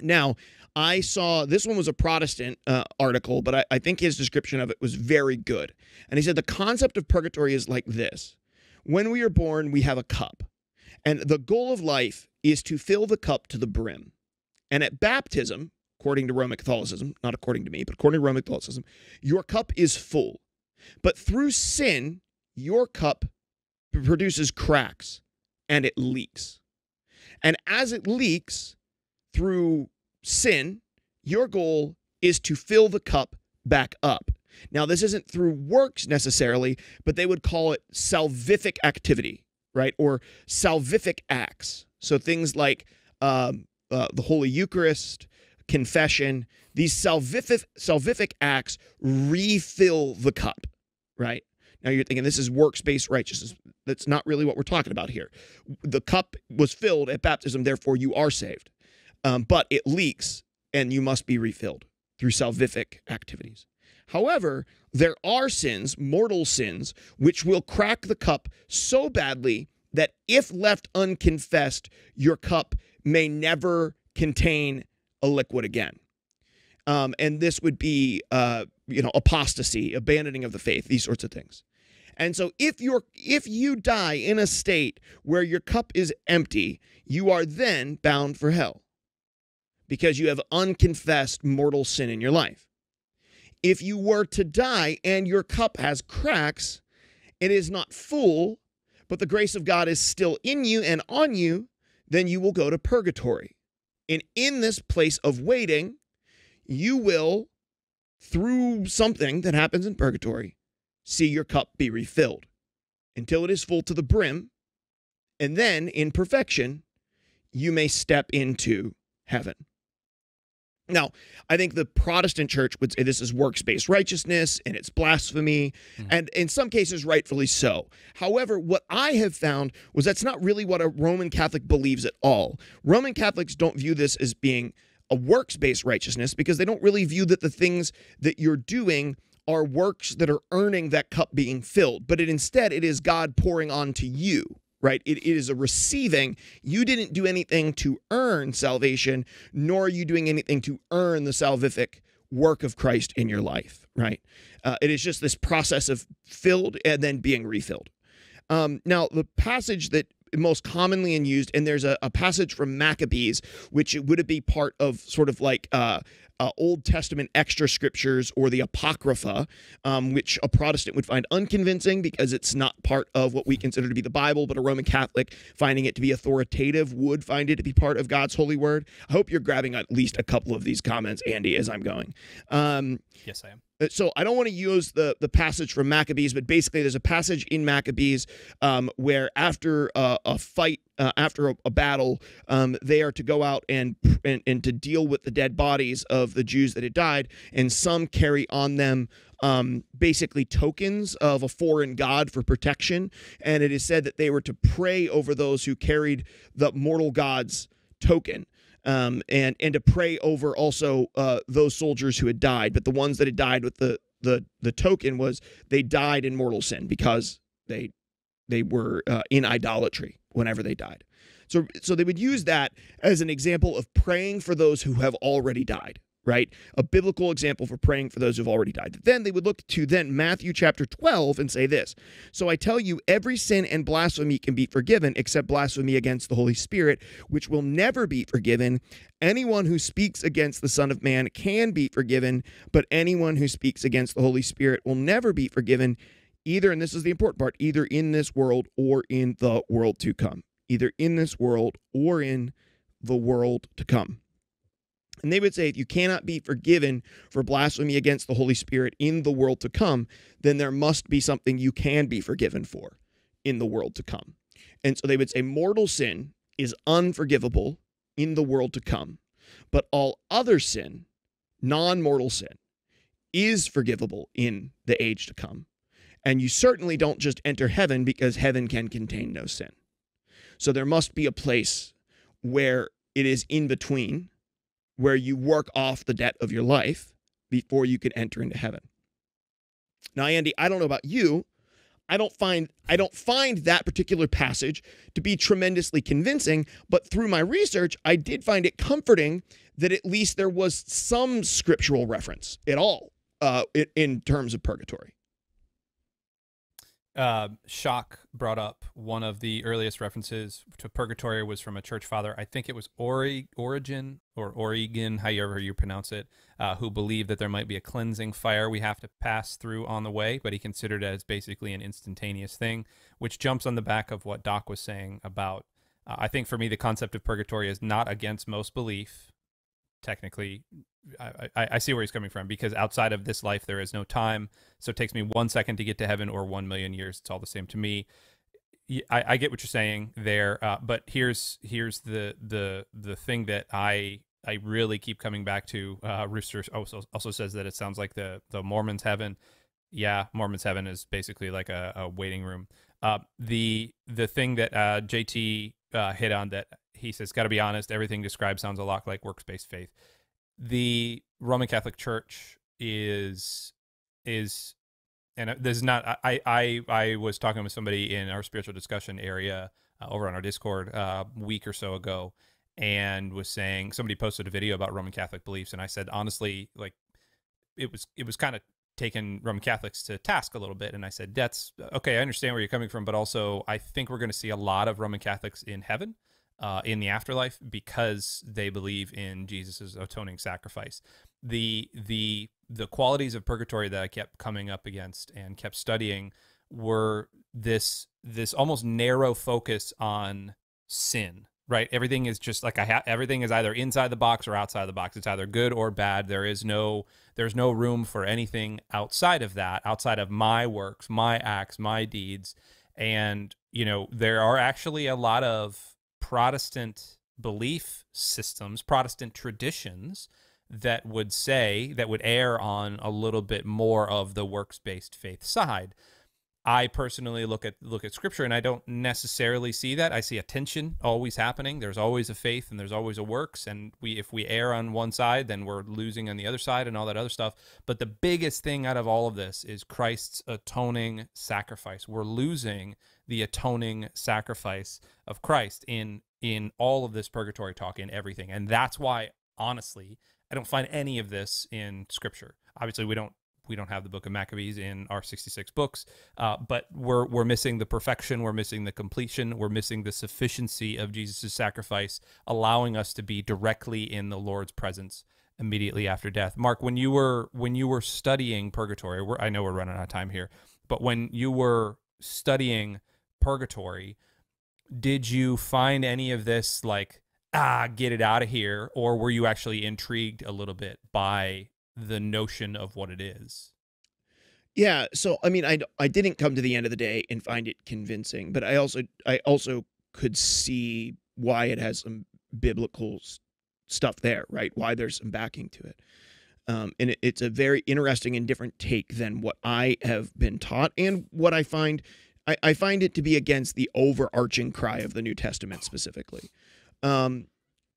Now, I saw this one was a Protestant uh, article, but I, I think his description of it was very good. And he said the concept of purgatory is like this when we are born, we have a cup, and the goal of life is to fill the cup to the brim. And at baptism, according to Roman Catholicism, not according to me, but according to Roman Catholicism, your cup is full. But through sin, your cup produces cracks and it leaks. And as it leaks through sin, your goal is to fill the cup back up. Now, this isn't through works necessarily, but they would call it salvific activity, right? Or salvific acts. So things like um, uh, the Holy Eucharist, confession, these salvific, salvific acts refill the cup, right? Now you're thinking this is works based righteousness. That's not really what we're talking about here. The cup was filled at baptism, therefore you are saved. Um, but it leaks and you must be refilled through salvific activities. However, there are sins, mortal sins, which will crack the cup so badly that if left unconfessed, your cup may never contain a liquid again. Um, and this would be, uh, you know, apostasy, abandoning of the faith, these sorts of things. And so if you're if you die in a state where your cup is empty, you are then bound for hell because you have unconfessed mortal sin in your life. If you were to die and your cup has cracks, it is not full, but the grace of God is still in you and on you, then you will go to purgatory. And in this place of waiting, you will, through something that happens in purgatory, see your cup be refilled until it is full to the brim. And then in perfection, you may step into heaven. Now, I think the Protestant church would say this is works based righteousness and it's blasphemy, mm-hmm. and in some cases, rightfully so. However, what I have found was that's not really what a Roman Catholic believes at all. Roman Catholics don't view this as being a works based righteousness because they don't really view that the things that you're doing are works that are earning that cup being filled, but it instead it is God pouring onto you right? It, it is a receiving. You didn't do anything to earn salvation, nor are you doing anything to earn the salvific work of Christ in your life, right? Uh, it is just this process of filled and then being refilled. Um, now, the passage that most commonly and used, and there's a, a passage from Maccabees, which would be part of sort of like uh, uh, Old Testament extra scriptures or the Apocrypha, um, which a Protestant would find unconvincing because it's not part of what we consider to be the Bible, but a Roman Catholic finding it to be authoritative would find it to be part of God's holy word. I hope you're grabbing at least a couple of these comments, Andy, as I'm going. Um, yes, I am. Uh, so I don't want to use the the passage from Maccabees, but basically there's a passage in Maccabees um, where after uh, a fight, uh, after a, a battle, um, they are to go out and, and and to deal with the dead bodies of the Jews that had died, and some carry on them um, basically tokens of a foreign god for protection, and it is said that they were to pray over those who carried the mortal god's token um, and and to pray over also uh, those soldiers who had died, but the ones that had died with the the the token was they died in mortal sin because they they were uh, in idolatry whenever they died. So so they would use that as an example of praying for those who have already died right? A biblical example for praying for those who've already died. Then they would look to then Matthew chapter 12 and say this. So I tell you, every sin and blasphemy can be forgiven except blasphemy against the Holy Spirit, which will never be forgiven. Anyone who speaks against the Son of Man can be forgiven, but anyone who speaks against the Holy Spirit will never be forgiven, either, and this is the important part, either in this world or in the world to come. Either in this world or in the world to come. And they would say if you cannot be forgiven for blasphemy against the Holy Spirit in the world to come, then there must be something you can be forgiven for in the world to come. And so they would say mortal sin is unforgivable in the world to come, but all other sin, non mortal sin, is forgivable in the age to come. And you certainly don't just enter heaven because heaven can contain no sin. So there must be a place where it is in between where you work off the debt of your life before you can enter into heaven. Now, Andy, I don't know about you. I don't find I don't find that particular passage to be tremendously convincing, but through my research, I did find it comforting that at least there was some scriptural reference at all uh, in terms of purgatory uh, Shock brought up one of the earliest references to purgatory was from a church father. I think it was Ori, Origen or Origen, however you pronounce it, uh, who believed that there might be a cleansing fire we have to pass through on the way, but he considered it as basically an instantaneous thing, which jumps on the back of what Doc was saying about. Uh, I think for me, the concept of purgatory is not against most belief technically I, I, I, see where he's coming from because outside of this life there is no time so it takes me one second to get to heaven or one million years it's all the same to me i, I get what you're saying there uh, but here's here's the the the thing that i I really keep coming back to. Uh, Rooster also also says that it sounds like the the Mormons heaven. Yeah, Mormons heaven is basically like a, a waiting room. Uh, the the thing that uh, JT uh, hit on that he says, got to be honest, everything described sounds a lot like works based faith. The Roman Catholic Church is is and this is not I I I was talking with somebody in our spiritual discussion area uh, over on our Discord uh, a week or so ago, and was saying somebody posted a video about Roman Catholic beliefs, and I said honestly, like it was it was kind of taking Roman Catholics to task a little bit, and I said that's okay. I understand where you're coming from, but also I think we're going to see a lot of Roman Catholics in heaven. Uh, in the afterlife because they believe in Jesus' atoning sacrifice. The the the qualities of purgatory that I kept coming up against and kept studying were this this almost narrow focus on sin right? Everything is just like i have everything is either inside the box or outside the box. It's either good or bad. There is no there's no room for anything outside of that outside of my works my acts my deeds. And you know there are actually a lot of protestant belief systems protestant traditions that would say that would err on a little bit more of the works based faith side I personally look at look at scripture and I don't necessarily see that. I see a tension always happening. There's always a faith and there's always a works and we if we err on one side then we're losing on the other side and all that other stuff. But the biggest thing out of all of this is Christ's atoning sacrifice. We're losing the atoning sacrifice of Christ in in all of this purgatory talk in everything. And that's why honestly, I don't find any of this in scripture. Obviously, we don't we don't have the book of Maccabees in our 66 books, uh, but we're we're missing the perfection, we're missing the completion, we're missing the sufficiency of Jesus' sacrifice, allowing us to be directly in the Lord's presence immediately after death. Mark, when you were when you were studying purgatory, I know we're running out of time here, but when you were studying purgatory, did you find any of this like ah get it out of here, or were you actually intrigued a little bit by the notion of what it is. Yeah, so I mean, I I didn't come to the end of the day and find it convincing, but I also I also could see why it has some biblical stuff there, right? Why there's some backing to it. Um, and it, it's a very interesting and different take than what I have been taught, and what I find I, I find it to be against the overarching cry of the New Testament specifically. Um,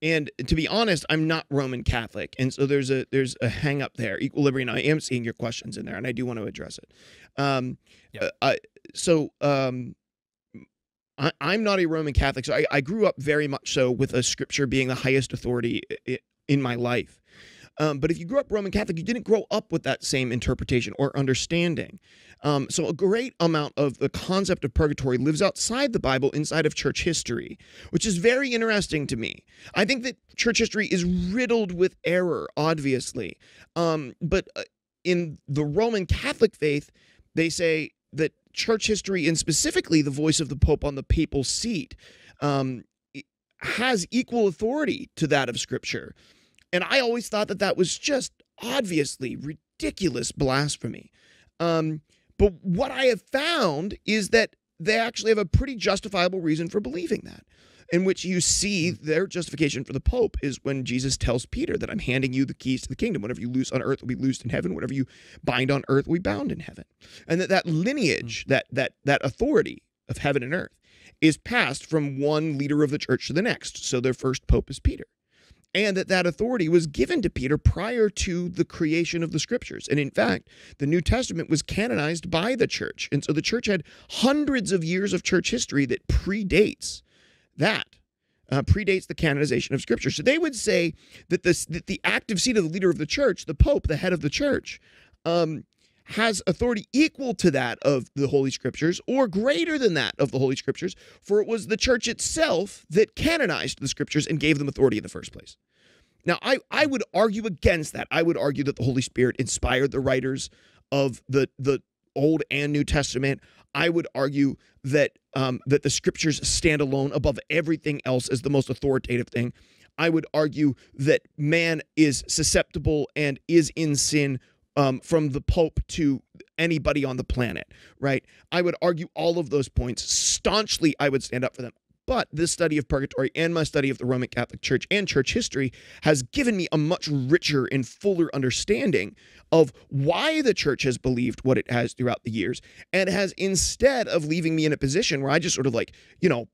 and to be honest, I'm not Roman Catholic, and so there's a there's a hang up there. Equilibrium. I am seeing your questions in there, and I do want to address it. Um, yep. uh, so um, I, am not a Roman Catholic, so I, I, grew up very much so with a scripture being the highest authority in my life. Um, but if you grew up Roman Catholic, you didn't grow up with that same interpretation or understanding. Um, so a great amount of the concept of purgatory lives outside the Bible, inside of church history, which is very interesting to me. I think that church history is riddled with error, obviously. Um, but uh, in the Roman Catholic faith, they say that church history, and specifically the voice of the Pope on the papal seat, um, has equal authority to that of Scripture. And I always thought that that was just obviously ridiculous blasphemy. Um, but what I have found is that they actually have a pretty justifiable reason for believing that, in which you see hmm. their justification for the Pope is when Jesus tells Peter that I'm handing you the keys to the kingdom. Whatever you loose on earth will be loosed in heaven. Whatever you bind on earth will be bound in heaven. And that that lineage, hmm. that that that authority of heaven and earth, is passed from one leader of the church to the next. So their first pope is Peter and that that authority was given to Peter prior to the creation of the scriptures. And in fact, the New Testament was canonized by the church. And so the church had hundreds of years of church history that predates that. Uh, predates the canonization of Scripture. So they would say that, this, that the active seat of the leader of the church, the Pope, the head of the church, um, has authority equal to that of the Holy Scriptures or greater than that of the Holy Scriptures, for it was the church itself that canonized the Scriptures and gave them authority in the first place. Now, I, I would argue against that. I would argue that the Holy Spirit inspired the writers of the, the Old and New Testament. I would argue that um, that the Scriptures stand alone above everything else as the most authoritative thing. I would argue that man is susceptible and is in sin um, from the Pope to anybody on the planet, right? I would argue all of those points staunchly. I would stand up for them. But this study of purgatory and my study of the Roman Catholic Church and church history has given me a much richer and fuller understanding of why the church has believed what it has throughout the years and has instead of leaving me in a position where I just sort of like, you know,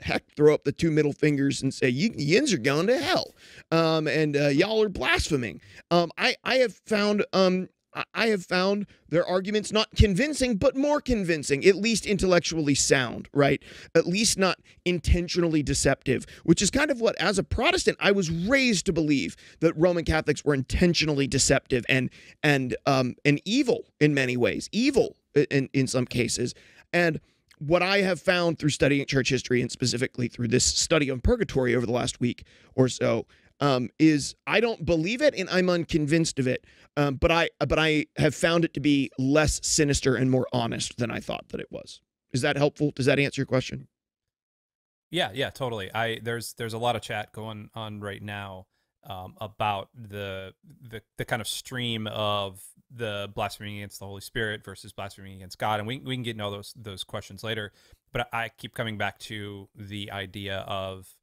heck, throw up the two middle fingers and say, yins are going to hell. Um, and uh, y'all are blaspheming. Um, I, I have found um, I have found their arguments not convincing, but more convincing, at least intellectually sound, right? At least not intentionally deceptive, which is kind of what, as a Protestant, I was raised to believe that Roman Catholics were intentionally deceptive and and um and evil in many ways, evil in in some cases, and what I have found through studying church history and specifically through this study of purgatory over the last week or so um, is I don't believe it and I'm unconvinced of it. Um, but I but I have found it to be less sinister and more honest than I thought that it was. Is that helpful? Does that answer your question? Yeah, yeah, totally. I there's there's a lot of chat going on right now um, about the, the the kind of stream of the blasphemy against the Holy Spirit versus blasphemy against God, and we we can get into all those those questions later. But I keep coming back to the idea of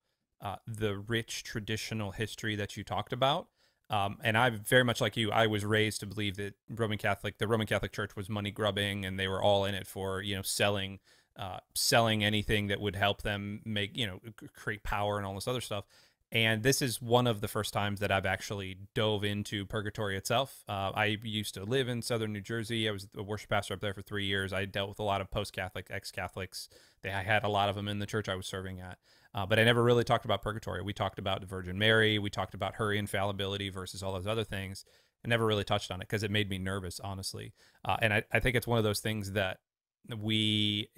uh, the rich traditional history that you talked about um, and I very much like you, I was raised to believe that Roman Catholic, the Roman Catholic Church was money grubbing, and they were all in it for you know selling, uh, selling anything that would help them make you know create power and all this other stuff. And this is one of the first times that I've actually dove into purgatory itself. Uh, I used to live in southern New Jersey. I was a worship pastor up there for three years. I dealt with a lot of post-Catholic, ex-Catholics. They, I had a lot of them in the church I was serving at. Uh, but I never really talked about purgatory. We talked about the Virgin Mary. We talked about her infallibility versus all those other things. I never really touched on it because it made me nervous, honestly. Uh, and I, I think it's one of those things that we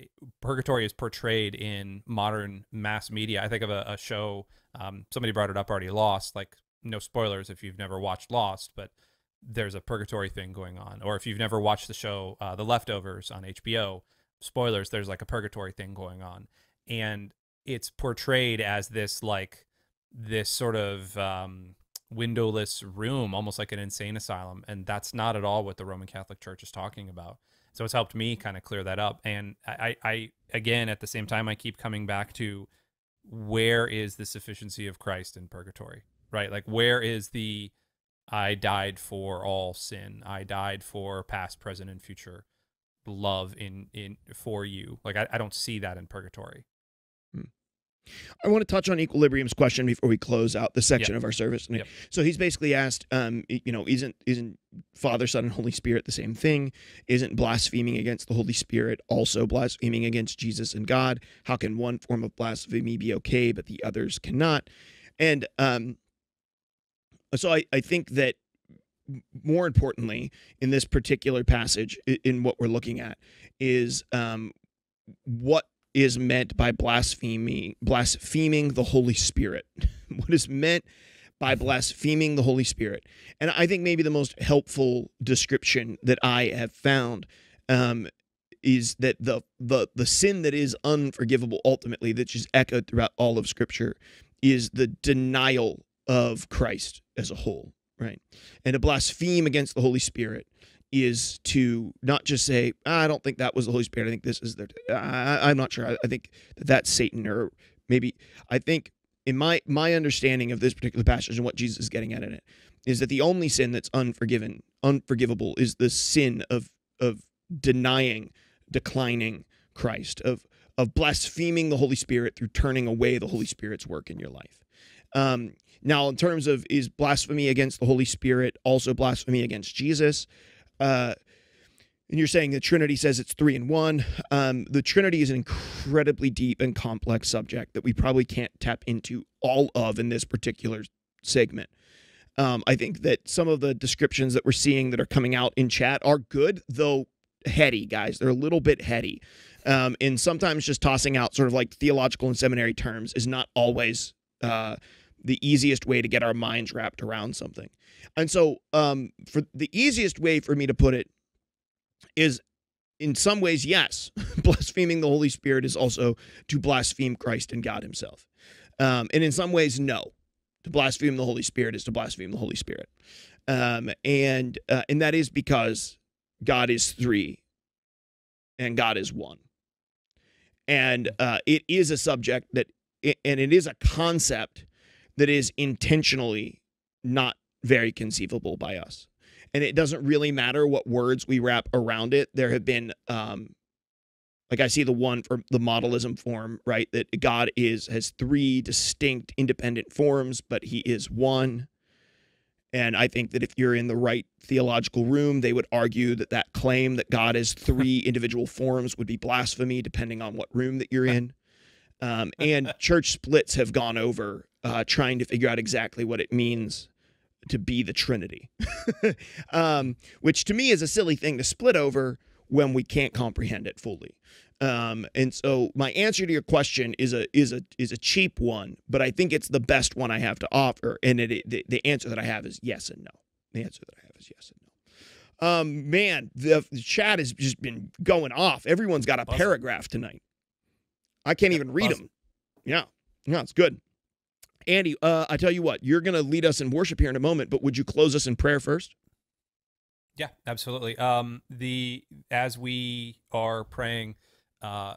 purgatory is portrayed in modern mass media. I think of a, a show. Um, somebody brought it up already. Lost. Like no spoilers if you've never watched Lost, but there's a purgatory thing going on. Or if you've never watched the show uh, The Leftovers on HBO, spoilers. There's like a purgatory thing going on, and it's portrayed as this like this sort of um, windowless room, almost like an insane asylum, and that's not at all what the Roman Catholic Church is talking about. So it's helped me kind of clear that up. And I, I, again, at the same time, I keep coming back to where is the sufficiency of Christ in purgatory, right? Like, where is the I died for all sin, I died for past, present, and future love in in for you. Like, I, I don't see that in purgatory. I want to touch on Equilibrium's question before we close out the section yep. of our service. Yep. So he's basically asked, um, you know, isn't isn't Father, Son, and Holy Spirit the same thing? Isn't blaspheming against the Holy Spirit also blaspheming against Jesus and God? How can one form of blasphemy be okay, but the others cannot? And um, so I, I think that more importantly, in this particular passage, in what we're looking at, is um, what is meant by blaspheming blaspheming the Holy Spirit. what is meant by blaspheming the Holy Spirit. And I think maybe the most helpful description that I have found um, is that the the the sin that is unforgivable ultimately, that is echoed throughout all of Scripture, is the denial of Christ as a whole, right? And to blaspheme against the Holy Spirit is to not just say, I don't think that was the Holy Spirit. I think this is the. I, am not sure. I, I think that that's Satan, or maybe I think in my my understanding of this particular passage and what Jesus is getting at in it is that the only sin that's unforgiven, unforgivable, is the sin of of denying, declining Christ, of of blaspheming the Holy Spirit through turning away the Holy Spirit's work in your life. Um, now, in terms of is blasphemy against the Holy Spirit also blasphemy against Jesus? Uh, and you're saying the Trinity says it's three and one. Um, the Trinity is an incredibly deep and complex subject that we probably can't tap into all of in this particular segment. Um, I think that some of the descriptions that we're seeing that are coming out in chat are good, though heady, guys. They're a little bit heady. Um, and sometimes just tossing out sort of like theological and seminary terms is not always uh, the easiest way to get our minds wrapped around something. And so, um, for the easiest way for me to put it is in some ways, yes, blaspheming the Holy Spirit is also to blaspheme Christ and God Himself. Um, and in some ways, no, to blaspheme the Holy Spirit is to blaspheme the Holy Spirit. Um, and uh, and that is because God is three and God is one. and uh, it is a subject that, and it is a concept that is intentionally not very conceivable by us. And it doesn't really matter what words we wrap around it. There have been, um, like I see the one for the modalism form, right? That God is has three distinct independent forms, but He is one. And I think that if you're in the right theological room, they would argue that that claim that God is three individual forms would be blasphemy, depending on what room that you're in. Um, and church splits have gone over uh, trying to figure out exactly what it means to be the Trinity, um, which to me is a silly thing to split over when we can't comprehend it fully. Um, and so my answer to your question is a is a is a cheap one, but I think it's the best one I have to offer. And it, the, the answer that I have is yes and no. The answer that I have is yes and no. Um, man, the, the chat has just been going off. Everyone's got a paragraph tonight. I can't even read them. Yeah, yeah, it's good. Andy, uh, I tell you what, you're going to lead us in worship here in a moment, but would you close us in prayer first? Yeah, absolutely. Um, the as we are praying, uh,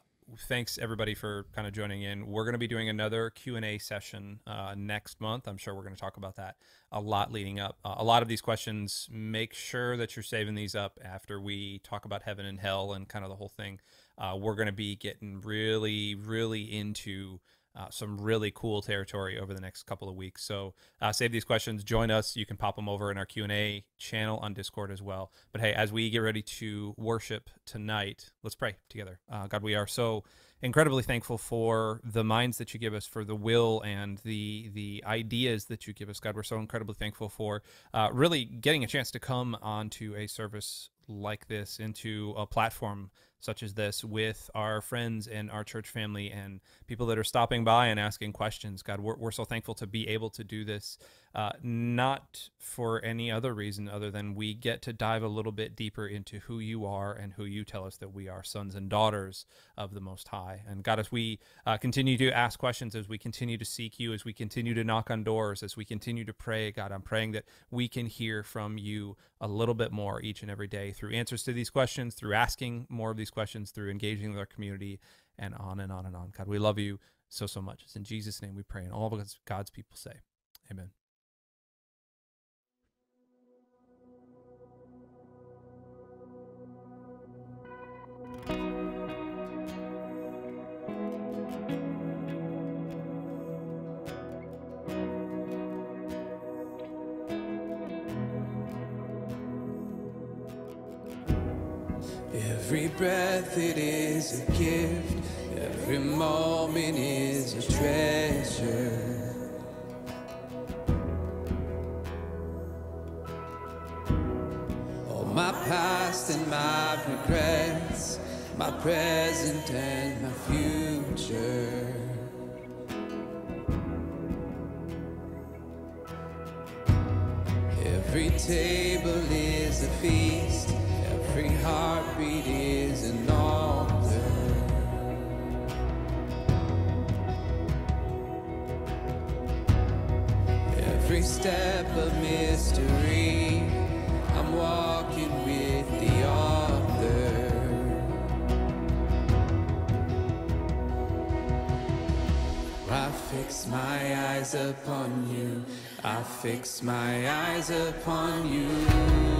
thanks everybody for kind of joining in. We're going to be doing another Q and A session uh, next month. I'm sure we're going to talk about that a lot leading up. Uh, a lot of these questions, make sure that you're saving these up after we talk about heaven and hell and kind of the whole thing. Uh, we're going to be getting really, really into uh, some really cool territory over the next couple of weeks. So uh, save these questions, join us. You can pop them over in our Q and A channel on Discord as well. But hey, as we get ready to worship tonight, let's pray together. Uh, God, we are so incredibly thankful for the minds that you give us, for the will and the the ideas that you give us. God, we're so incredibly thankful for uh, really getting a chance to come onto a service like this, into a platform such as this with our friends and our church family and people that are stopping by and asking questions. God, we're, we're so thankful to be able to do this, uh, not for any other reason other than we get to dive a little bit deeper into who you are and who you tell us that we are sons and daughters of the Most High. And God, as we uh, continue to ask questions, as we continue to seek you, as we continue to knock on doors, as we continue to pray, God, I'm praying that we can hear from you a little bit more each and every day through answers to these questions, through asking more of these questions, through engaging with our community, and on and on and on. God, we love you so, so much. It's in Jesus' name we pray, and all of God's people say, Amen. Breath it is a gift, every moment is a treasure. All my past and my regrets, my present and my future. Every table is a feast Every heartbeat is Every step a mystery. I'm walking with the author. I fix my eyes upon you. I fix my eyes upon you.